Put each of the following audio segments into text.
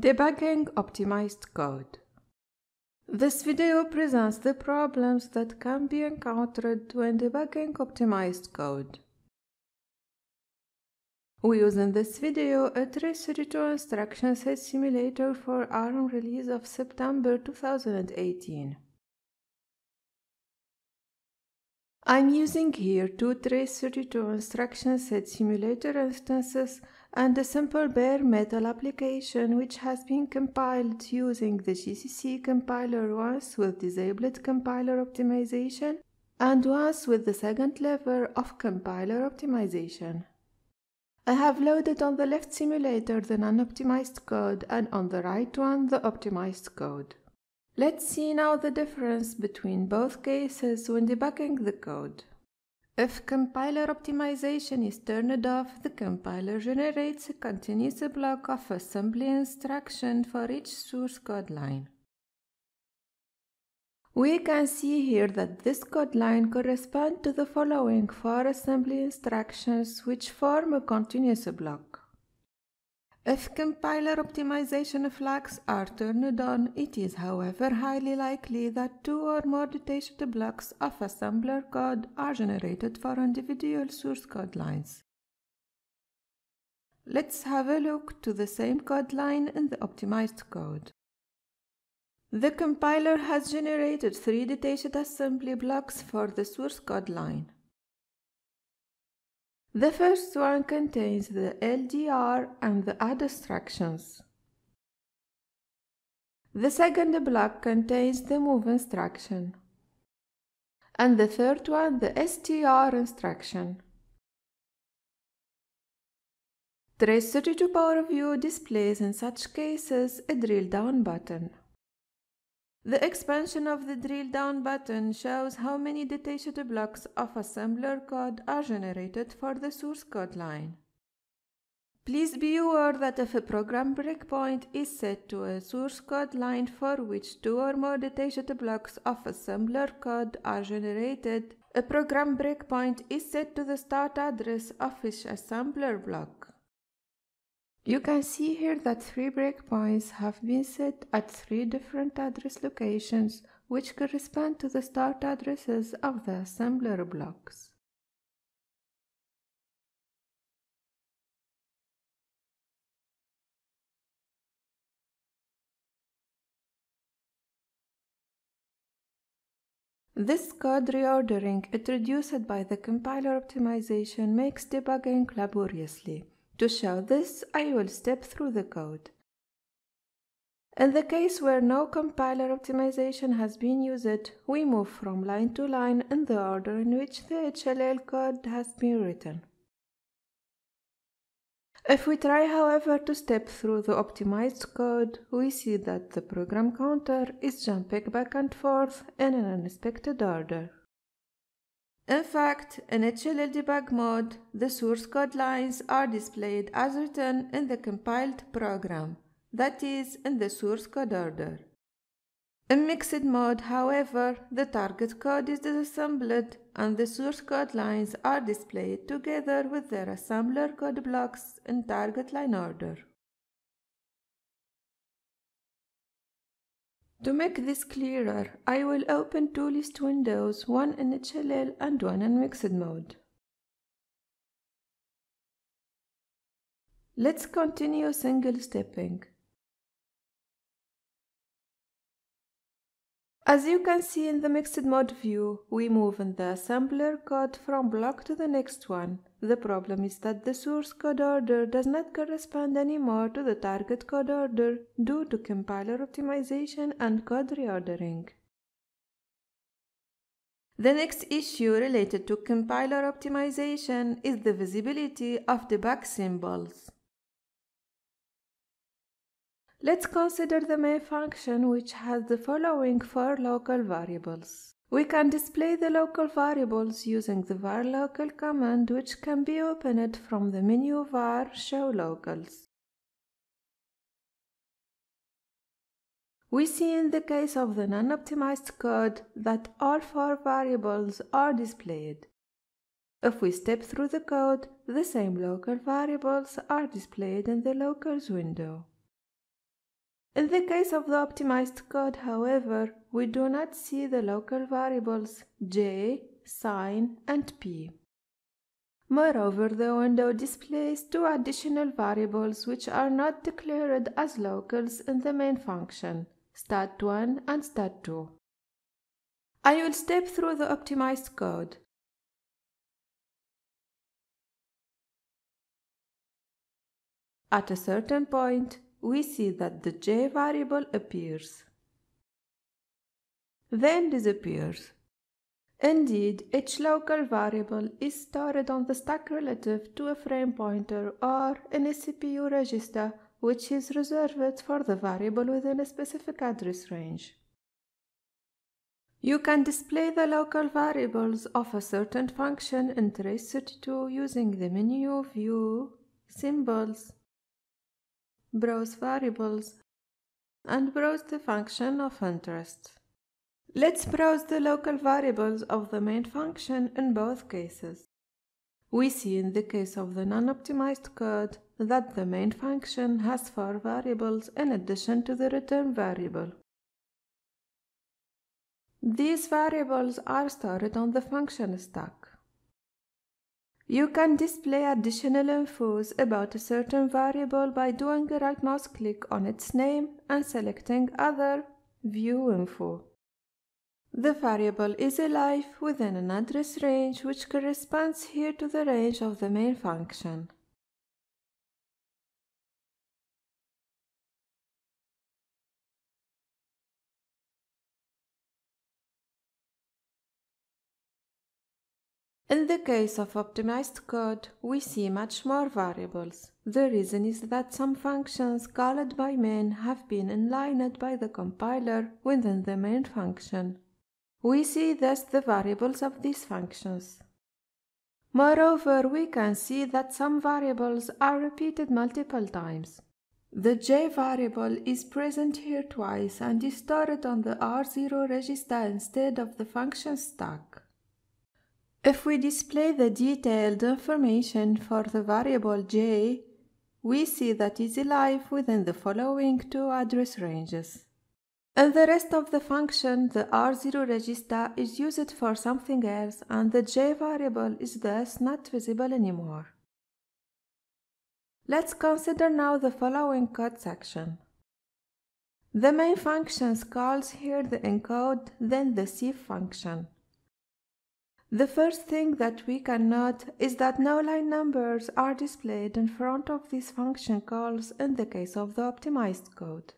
Debugging optimized code. This video presents the problems that can be encountered when debugging optimized code. We use in this video a Trace32 instruction set simulator for ARM release of September 2018. I'm using here two Trace32 instruction set simulator instances and a simple bare metal application which has been compiled using the GCC compiler once with disabled compiler optimization and once with the second level of compiler optimization. I have loaded on the left simulator the non-optimized code and on the right one the optimized code. Let's see now the difference between both cases when debugging the code. If compiler optimization is turned off, the compiler generates a continuous block of assembly instruction for each source code line. We can see here that this code line corresponds to the following four assembly instructions which form a continuous block. If compiler optimization flags are turned on, it is however highly likely that two or more detached blocks of assembler code are generated for individual source code lines. Let's have a look to the same code line in the optimized code. The compiler has generated three detached assembly blocks for the source code line. The first one contains the LDR and the add instructions. The second block contains the move instruction. And the third one the str instruction. Trace32 PowerView displays in such cases a drill down button. The expansion of the drill down button shows how many detached blocks of assembler code are generated for the source code line. Please be aware that if a program breakpoint is set to a source code line for which two or more detached blocks of assembler code are generated, a program breakpoint is set to the start address of each assembler block. You can see here that three breakpoints have been set at three different address locations which correspond to the start addresses of the assembler blocks. This code reordering introduced by the compiler optimization makes debugging laboriously. To show this, I will step through the code. In the case where no compiler optimization has been used, we move from line to line in the order in which the HLL code has been written. If we try, however, to step through the optimized code, we see that the program counter is jumping back and forth in an unexpected order. In fact, in HLL debug mode, the source code lines are displayed as written in the compiled program, that is, in the source code order. In mixed mode, however, the target code is disassembled and the source code lines are displayed together with their assembler code blocks in target line order. To make this clearer, I will open two list windows, one in HLL and one in mixed mode. Let's continue single stepping. As you can see in the mixed mode view, we move in the assembler code from block to the next one. The problem is that the source code order does not correspond anymore to the target code order due to compiler optimization and code reordering. The next issue related to compiler optimization is the visibility of the debug symbols. Let's consider the main function which has the following four local variables. We can display the local variables using the var local command which can be opened from the menu var show locals. We see in the case of the non-optimized code that all four variables are displayed. If we step through the code, the same local variables are displayed in the locals window. In the case of the optimized code, however, we do not see the local variables j, sine, and p. Moreover, the window displays two additional variables which are not declared as locals in the main function, stat1 and stat2. I will step through the optimized code. At a certain point, we see that the j variable appears, then disappears. Indeed, each local variable is stored on the stack relative to a frame pointer or in a CPU register which is reserved for the variable within a specific address range. You can display the local variables of a certain function in Trace32 using the menu View, Symbols, Browse Variables, and browse the function of interest. Let's browse the local variables of the main function in both cases. We see in the case of the non-optimized code that the main function has four variables in addition to the return variable. These variables are stored on the function stack. You can display additional infos about a certain variable by doing a right mouse click on its name and selecting Other, View Info. The variable is alive within an address range which corresponds here to the range of the main function. In the case of optimized code, we see much more variables. The reason is that some functions called by main have been inlined by the compiler within the main function. We see thus the variables of these functions. Moreover, we can see that some variables are repeated multiple times. The j variable is present here twice and is stored on the R0 register instead of the function stack. If we display the detailed information for the variable j, we see that is alive within the following two address ranges. In the rest of the function, the R0 register is used for something else and the J variable is thus not visible anymore. Let's consider now the following code section. The main functions calls here the encode, then the sieve function. The first thing that we can note is that no line numbers are displayed in front of these function calls in the case of the optimized code.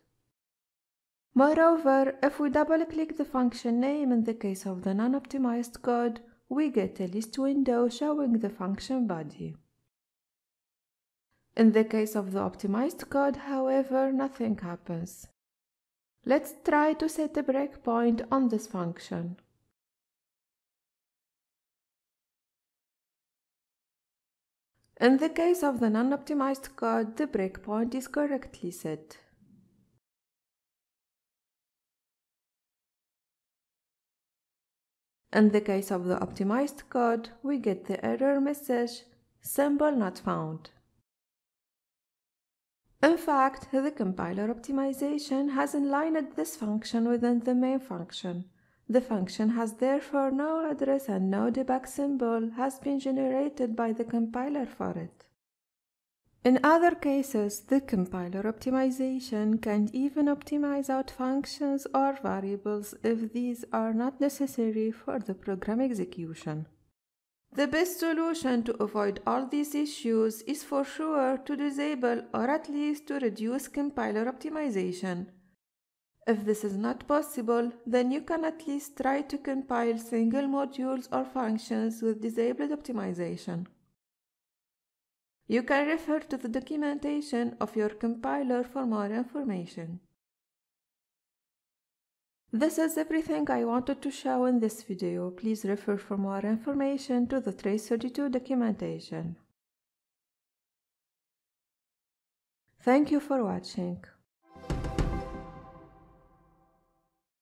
Moreover, if we double-click the function name in the case of the non-optimized code, we get a list window showing the function body. In the case of the optimized code, however, nothing happens. Let's try to set a breakpoint on this function. In the case of the non-optimized code, the breakpoint is correctly set. In the case of the optimized code, we get the error message, symbol not found. In fact, the compiler optimization has inlined this function within the main function. The function has therefore no address and no debug symbol has been generated by the compiler for it. In other cases, the compiler optimization can even optimize out functions or variables if these are not necessary for the program execution. The best solution to avoid all these issues is for sure to disable or at least to reduce compiler optimization. If this is not possible, then you can at least try to compile single modules or functions with disabled optimization. You can refer to the documentation of your compiler for more information. This is everything I wanted to show in this video. Please refer for more information to the Trace32 documentation. Thank you for watching.